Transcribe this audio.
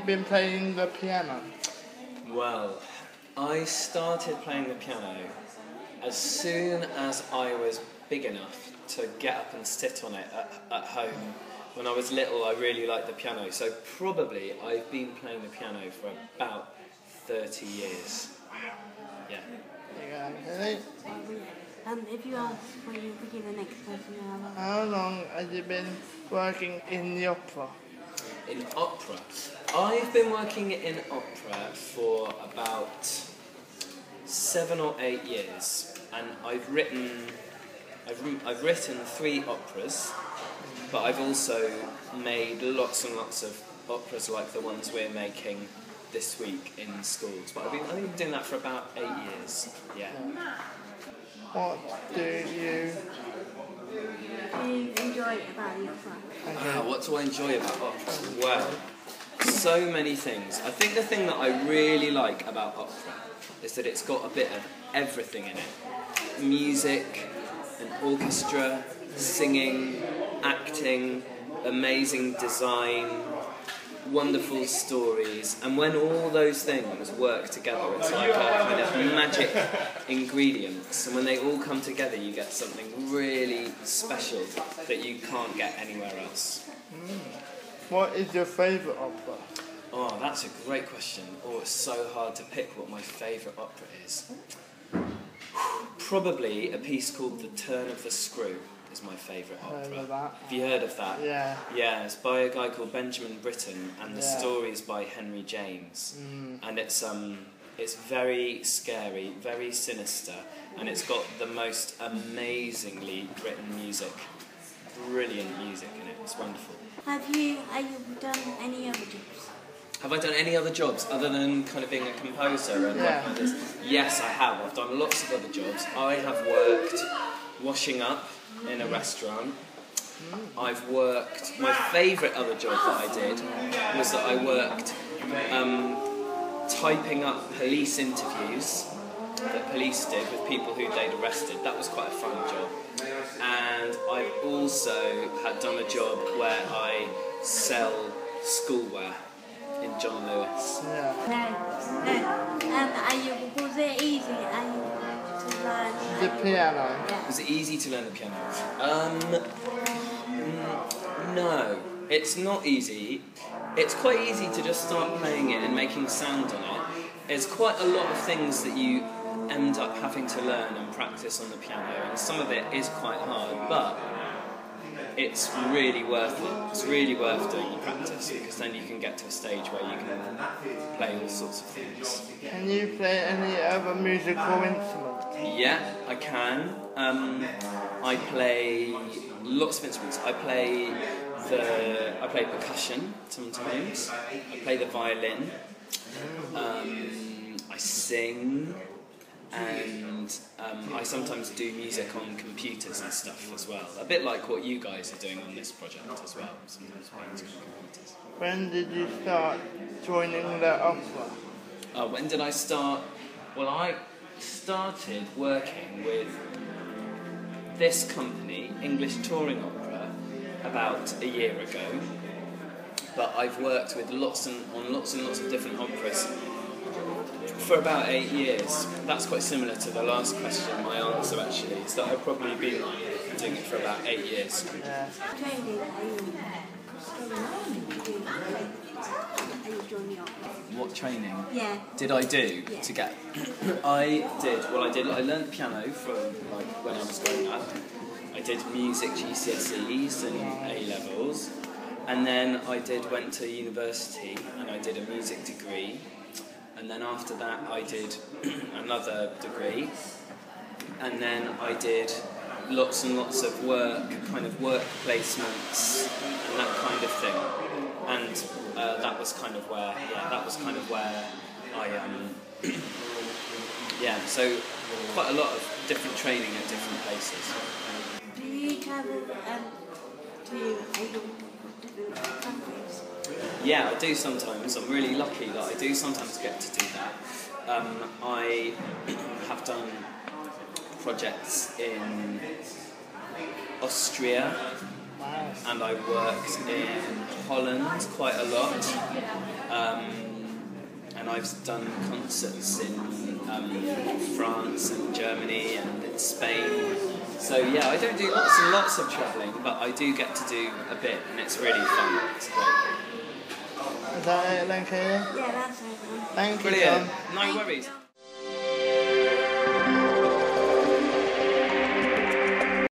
been playing the piano? Well, I started playing the piano as soon as I was big enough to get up and sit on it at, at home. When I was little, I really liked the piano, so probably I've been playing the piano for about 30 years. Yeah. There you go. Really? Um, if you ask when you begin the next person, I'll ask. How long have you been working in the opera? In opera, I've been working in opera for about seven or eight years, and I've written, I've, I've written three operas, but I've also made lots and lots of operas like the ones we're making this week in schools. But I've been, I've been doing that for about eight years. Yeah. What Do you enjoy about the opera? Wow, what do I enjoy about opera? Well, so many things. I think the thing that I really like about opera is that it's got a bit of everything in it music, an orchestra, singing, acting, amazing design, wonderful stories, and when all those things work together, it's like a kind of magic ingredients, and when they all come together, you get something really special that you can't get anywhere else. Hmm. What is your favourite opera? Oh, that's a great question. Oh, it's so hard to pick what my favourite opera is. Probably a piece called The Turn of the Screw is my favourite Heard opera. of that? Have you heard of that? Yeah. Yeah, it's by a guy called Benjamin Britten, and the Yeah. story is by Henry James. Mm. And it's um, it's very scary, very sinister, and it's got the most amazingly written music, brilliant music in it. It's wonderful. Have you have you done any other jobs? Have I done any other jobs other than kind of being a composer and Yeah. like this? Yes, I have. I've done lots of other jobs. I have worked washing up in a restaurant. I've worked. My favourite other job that I did was that I worked um, typing up police interviews that police did with people who they'd arrested. That was quite a fun job. And I've also had done a job where I sell schoolwear in John Lewis. Yeah. No, no. Um, are you, was it easy? Are you to learn? The piano. Was it easy to learn the piano? Um, mm, no, it's not easy. It's quite easy to just start playing it and making sound on it. There's quite a lot of things that you end up having to learn and practice on the piano, and some of it is quite hard, but it's really worth it. It's really worth doing the practice because then you can get to a stage where you can play all sorts of things. Can you play any other musical instrument? Yeah, I can. Um, I play lots of instruments. I play the I play percussion sometimes. I play the violin. Um, I sing, and um, I sometimes do music on computers and stuff as well. A bit like what you guys are doing on this project as well. Sometimes playing on computers. When did you start joining the opera? Uh, when did I start? Well, I started working with this company, English Touring Opera, about a year ago. But I've worked with lots and on lots and lots of different operas for about eight years. That's quite similar to the last question. My answer actually is that I've probably been doing it for about eight years. Yeah. Training, are you? Are you joining the opera? What training? Yeah. did I do Yeah. to get? I did. Well, I did. I learned piano from like when I was growing up. I did music GCSEs and A levels, and then I did went to university and I did a music degree, and then after that I did another degree, and then I did lots and lots of work, kind of work placements and that kind of thing. And uh, that was kind of where, yeah, that was kind of where I, um, yeah, so quite a lot of different training at different places. Do you travel um, to Yeah, I do sometimes. I'm really lucky that I do sometimes get to do that. Um, I have done projects in Austria and I worked in Holland quite a lot. Um, and I've done concerts in um, France and Germany and in Spain. So yeah, I don't do lots and lots of travelling, but I do get to do a bit, and it's really fun. It's great. Is that it then, Yeah, that's everyone. Thank you, Brilliant. John. No Thank you, worries. John.